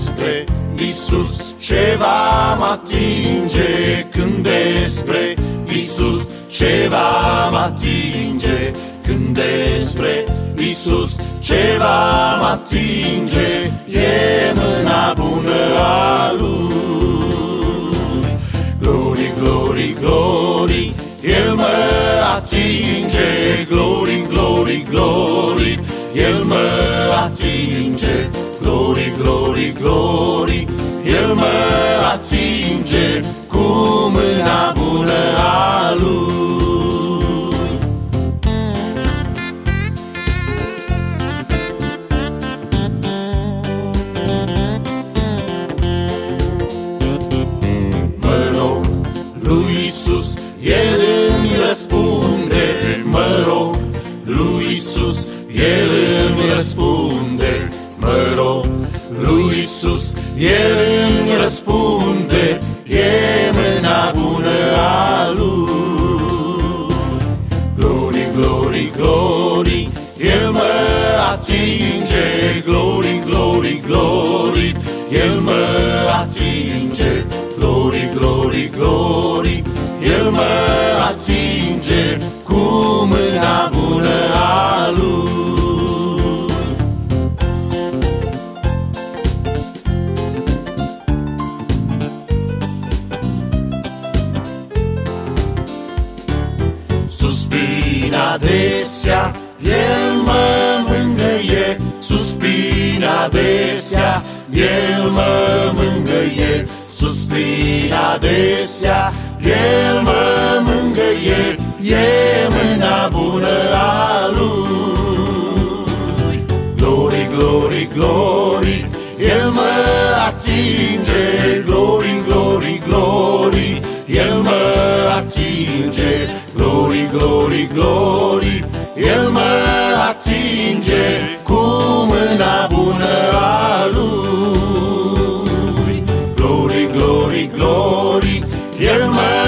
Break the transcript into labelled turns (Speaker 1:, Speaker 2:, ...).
Speaker 1: despre Isus ceva mă atinge. Când despre Isus ceva mă atinge. Când despre Isus ceva mă atinge. E mâna bună a Lui. Glory, glory, glory, El mă atinge, glory, glory, glory, El mă atinge, glory, glory, glory, El mă atinge cu mâna bună a Lui. Mă rog lui Isus, El îmi răspunde, mă rog lui Isus, El îmi răspunde, mă rog lui Isus, El îmi răspunde, e mâna bună a Lui. Glory, glory, glory, El mă atinge, glory, glory, glory, El mă atinge, glory, glory, glory, El mă atinge cu Suspin adesea, El mă mângâie, suspin adesea, El mă mângâie, suspin adesea, El mă mângâie, e mâna bună a Lui. Glory, glory, glory, El mă atinge, glory, glory, glory, El mă atinge cu mâna bună a Lui. Glory, glory, glory El mă